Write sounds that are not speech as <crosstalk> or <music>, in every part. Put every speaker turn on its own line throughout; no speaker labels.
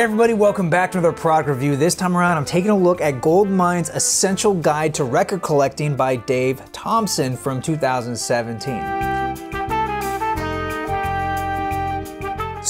Hey everybody, welcome back to another product review. This time around, I'm taking a look at Goldmine's Essential Guide to Record Collecting by Dave Thompson from 2017.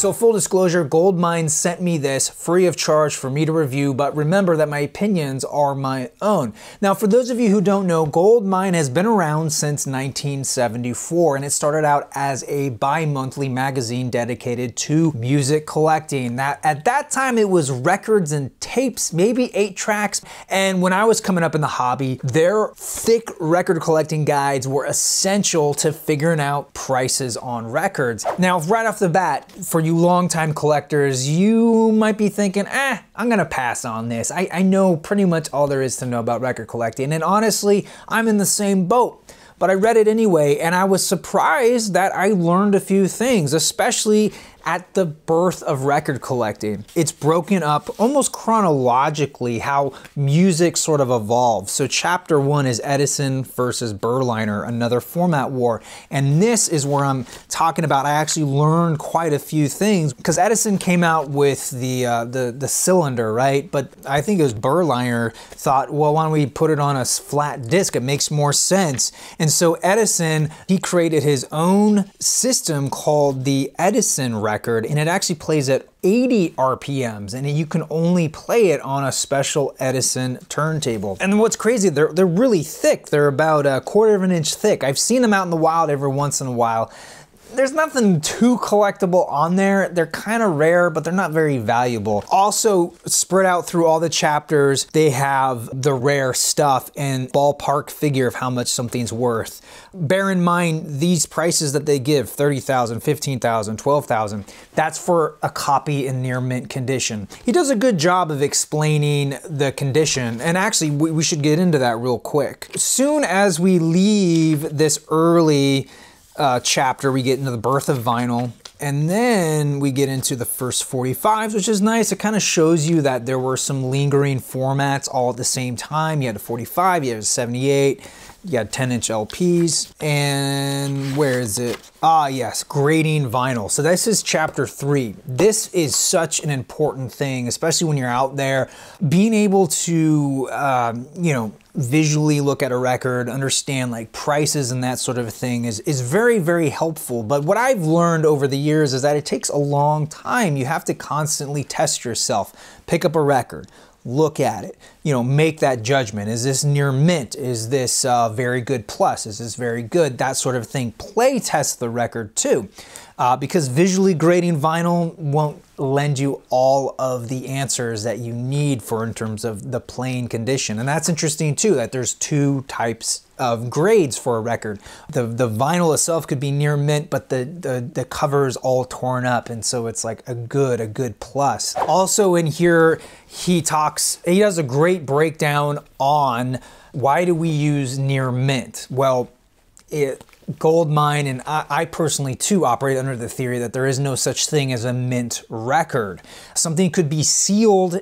So full disclosure, Goldmine sent me this free of charge for me to review, but remember that my opinions are my own. Now, for those of you who don't know, Goldmine has been around since 1974, and it started out as a bi-monthly magazine dedicated to music collecting. That At that time, it was records and tapes, maybe eight tracks, and when I was coming up in the hobby, their thick record collecting guides were essential to figuring out prices on records. Now, right off the bat, for for you longtime collectors, you might be thinking, eh, I'm gonna pass on this. I, I know pretty much all there is to know about record collecting. And honestly, I'm in the same boat but I read it anyway, and I was surprised that I learned a few things, especially at the birth of record collecting. It's broken up almost chronologically how music sort of evolved. So chapter one is Edison versus Berliner, another format war. And this is where I'm talking about I actually learned quite a few things because Edison came out with the, uh, the, the cylinder, right? But I think it was Berliner thought, well, why don't we put it on a flat disc? It makes more sense. And so Edison, he created his own system called the Edison record record and it actually plays at 80 RPMs and you can only play it on a special Edison turntable. And what's crazy, they're, they're really thick. They're about a quarter of an inch thick. I've seen them out in the wild every once in a while there's nothing too collectible on there. They're kind of rare, but they're not very valuable. Also, spread out through all the chapters, they have the rare stuff and ballpark figure of how much something's worth. Bear in mind, these prices that they give, 30,000, 15,000, 12,000, that's for a copy in near mint condition. He does a good job of explaining the condition, and actually, we, we should get into that real quick. Soon as we leave this early uh, chapter, we get into the birth of vinyl. And then we get into the first 45s, which is nice. It kind of shows you that there were some lingering formats all at the same time. You had a 45, you had a 78, you had 10 inch LPs. And where is it? Ah, yes, grading vinyl. So this is chapter three. This is such an important thing, especially when you're out there, being able to, um, you know, visually look at a record, understand like prices and that sort of thing is, is very, very helpful. But what I've learned over the years is that it takes a long time. You have to constantly test yourself, pick up a record, look at it, you know, make that judgment. Is this near mint? Is this uh, very good plus? Is this very good? That sort of thing. Play test the record too, uh, because visually grading vinyl won't lend you all of the answers that you need for in terms of the plain condition. And that's interesting too, that there's two types of grades for a record. The the vinyl itself could be near mint, but the, the, the cover is all torn up. And so it's like a good, a good plus. Also in here, he talks, he does a great breakdown on why do we use near mint? Well, it, Goldmine and I, I, personally too operate under the theory that there is no such thing as a mint record. Something could be sealed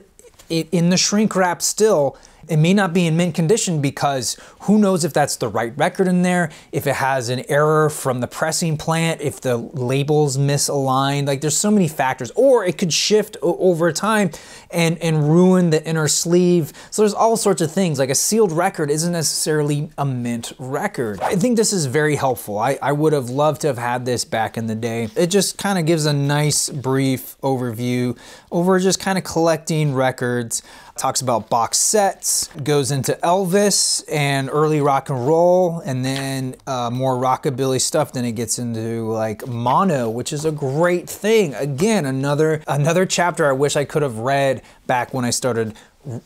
in the shrink wrap still it may not be in mint condition because who knows if that's the right record in there, if it has an error from the pressing plant, if the label's misaligned. Like there's so many factors. Or it could shift over time and, and ruin the inner sleeve. So there's all sorts of things. Like a sealed record isn't necessarily a mint record. I think this is very helpful. I, I would have loved to have had this back in the day. It just kind of gives a nice brief overview over just kind of collecting records talks about box sets, goes into Elvis and early rock and roll, and then uh, more rockabilly stuff. Then it gets into like mono, which is a great thing. Again, another another chapter I wish I could have read back when I started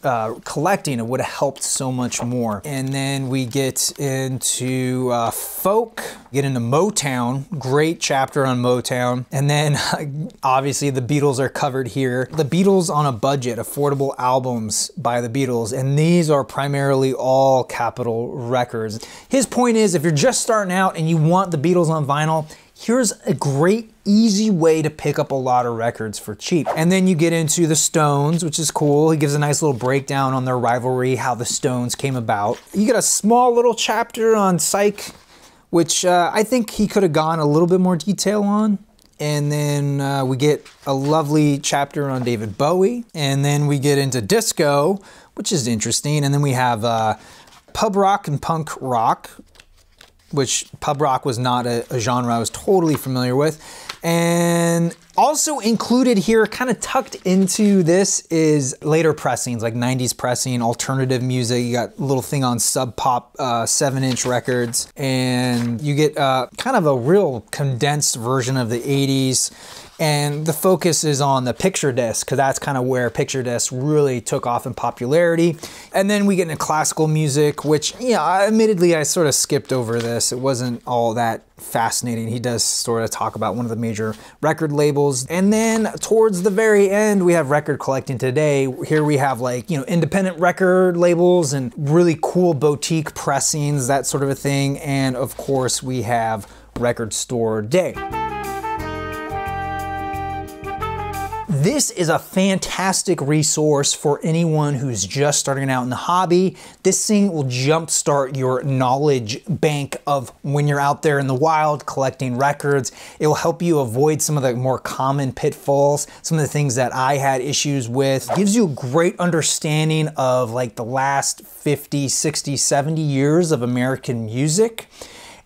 uh, collecting, it would have helped so much more. And then we get into uh, folk, get into Motown, great chapter on Motown. And then <laughs> obviously the Beatles are covered here. The Beatles on a budget, affordable albums by the Beatles. And these are primarily all Capitol records. His point is if you're just starting out and you want the Beatles on vinyl, here's a great easy way to pick up a lot of records for cheap. And then you get into the Stones, which is cool. He gives a nice little breakdown on their rivalry, how the Stones came about. You get a small little chapter on Psych, which uh, I think he could have gone a little bit more detail on. and then uh, we get a lovely chapter on David Bowie, and then we get into disco, which is interesting, and then we have uh, pub rock and punk rock, which pub rock was not a, a genre I was totally familiar with. And also included here, kind of tucked into this, is later pressings, like 90s pressing, alternative music. You got a little thing on Sub Pop uh, 7 inch records, and you get uh, kind of a real condensed version of the 80s and the focus is on the picture disc because that's kind of where picture disc really took off in popularity. And then we get into classical music, which, yeah, admittedly, I sort of skipped over this. It wasn't all that fascinating. He does sort of talk about one of the major record labels. And then towards the very end, we have record collecting today. Here we have like, you know, independent record labels and really cool boutique pressings, that sort of a thing. And of course, we have record store day. This is a fantastic resource for anyone who's just starting out in the hobby. This thing will jumpstart your knowledge bank of when you're out there in the wild collecting records. It will help you avoid some of the more common pitfalls, some of the things that I had issues with. It gives you a great understanding of like the last 50, 60, 70 years of American music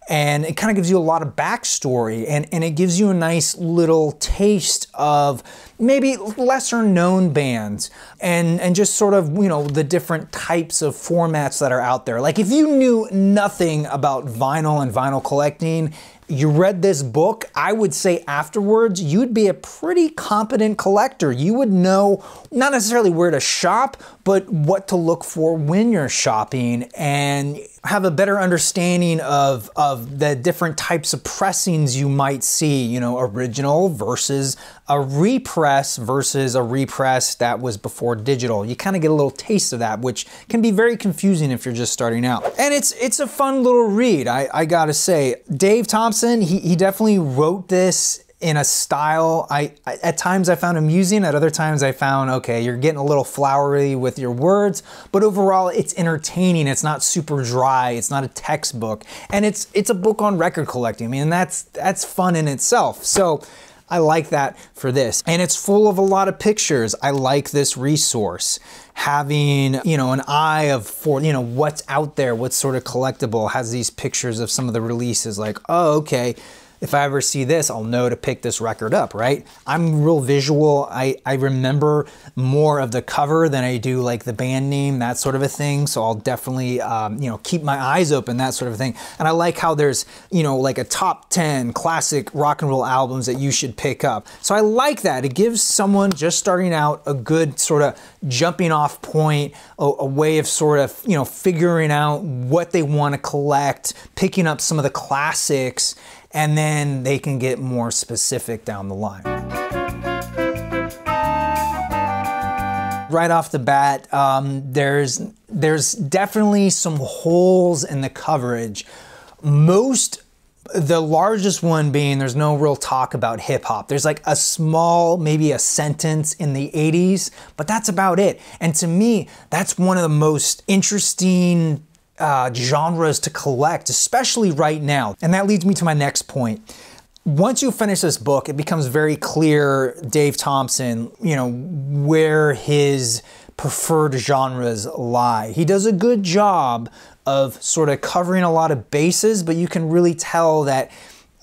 and it kind of gives you a lot of backstory and, and it gives you a nice little taste of maybe lesser known bands and and just sort of you know the different types of formats that are out there like if you knew nothing about vinyl and vinyl collecting you read this book, I would say afterwards, you'd be a pretty competent collector. You would know not necessarily where to shop, but what to look for when you're shopping and have a better understanding of, of the different types of pressings you might see, you know, original versus a repress versus a repress that was before digital. You kind of get a little taste of that, which can be very confusing if you're just starting out. And it's it's a fun little read, I, I gotta say. Dave Thompson, he, he definitely wrote this in a style I, I, at times I found amusing at other times I found okay you're getting a little flowery with your words but overall it's entertaining it's not super dry it's not a textbook and it's it's a book on record collecting I mean that's that's fun in itself so I like that for this. And it's full of a lot of pictures. I like this resource. Having, you know, an eye of for, you know, what's out there, what's sort of collectible, has these pictures of some of the releases like, oh, okay, if I ever see this, I'll know to pick this record up, right? I'm real visual. I, I remember more of the cover than I do like the band name, that sort of a thing. So I'll definitely, um, you know, keep my eyes open, that sort of thing. And I like how there's, you know, like a top 10 classic rock and roll albums that you should pick up. So I like that. It gives someone just starting out a good sort of jumping off point, a, a way of sort of, you know, figuring out what they want to collect, picking up some of the classics and then they can get more specific down the line. Right off the bat, um, there's there's definitely some holes in the coverage. Most the largest one being there's no real talk about hip hop. There's like a small, maybe a sentence in the 80s, but that's about it. And to me, that's one of the most interesting uh, genres to collect, especially right now. And that leads me to my next point. Once you finish this book, it becomes very clear, Dave Thompson, you know, where his preferred genres lie. He does a good job of sort of covering a lot of bases, but you can really tell that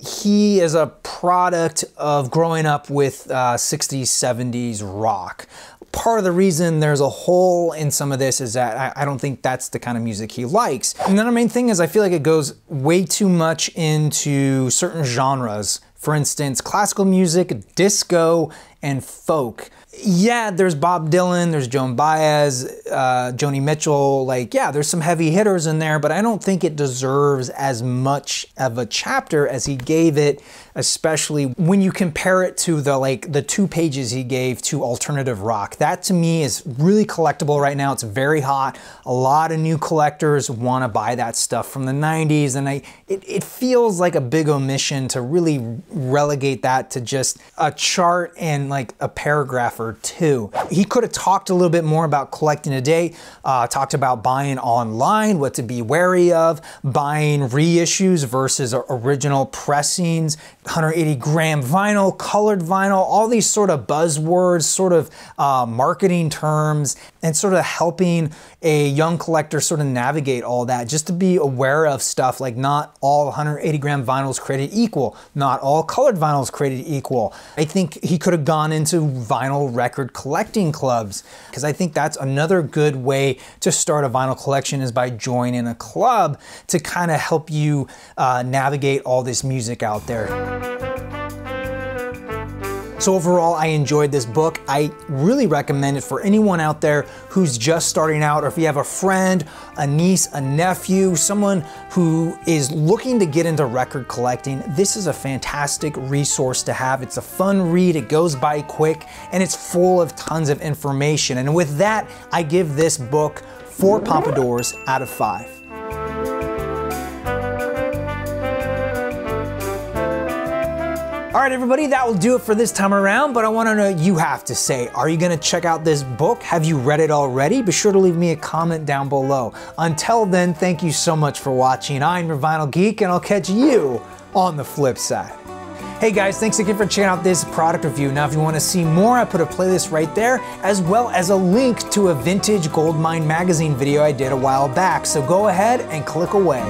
he is a product of growing up with uh, 60s, 70s rock part of the reason there's a hole in some of this is that I, I, don't think that's the kind of music he likes. And then the main thing is I feel like it goes way too much into certain genres. For instance, classical music, disco, and folk yeah, there's Bob Dylan, there's Joan Baez, uh, Joni Mitchell. Like, yeah, there's some heavy hitters in there, but I don't think it deserves as much of a chapter as he gave it, especially when you compare it to the like the two pages he gave to alternative rock. That to me is really collectible right now. It's very hot. A lot of new collectors want to buy that stuff from the 90s, and I it, it feels like a big omission to really relegate that to just a chart and like a paragraph two. He could have talked a little bit more about collecting today, uh, talked about buying online, what to be wary of, buying reissues versus original pressings, 180 gram vinyl, colored vinyl, all these sort of buzzwords, sort of uh, marketing terms, and sort of helping a young collector sort of navigate all that just to be aware of stuff like not all 180 gram vinyls created equal, not all colored vinyls created equal. I think he could have gone into vinyl record collecting clubs because I think that's another good way to start a vinyl collection is by joining a club to kind of help you uh, navigate all this music out there. So overall, I enjoyed this book. I really recommend it for anyone out there who's just starting out, or if you have a friend, a niece, a nephew, someone who is looking to get into record collecting, this is a fantastic resource to have. It's a fun read, it goes by quick, and it's full of tons of information. And with that, I give this book four Pompadours out of five. All right, everybody, that will do it for this time around, but I want to know you have to say, are you to check out this book? Have you read it already? Be sure to leave me a comment down below. Until then, thank you so much for watching. I'm your Vinyl Geek, and I'll catch you on the flip side. Hey guys, thanks again for checking out this product review. Now, if you want to see more, I put a playlist right there, as well as a link to a vintage Goldmine magazine video I did a while back. So go ahead and click away.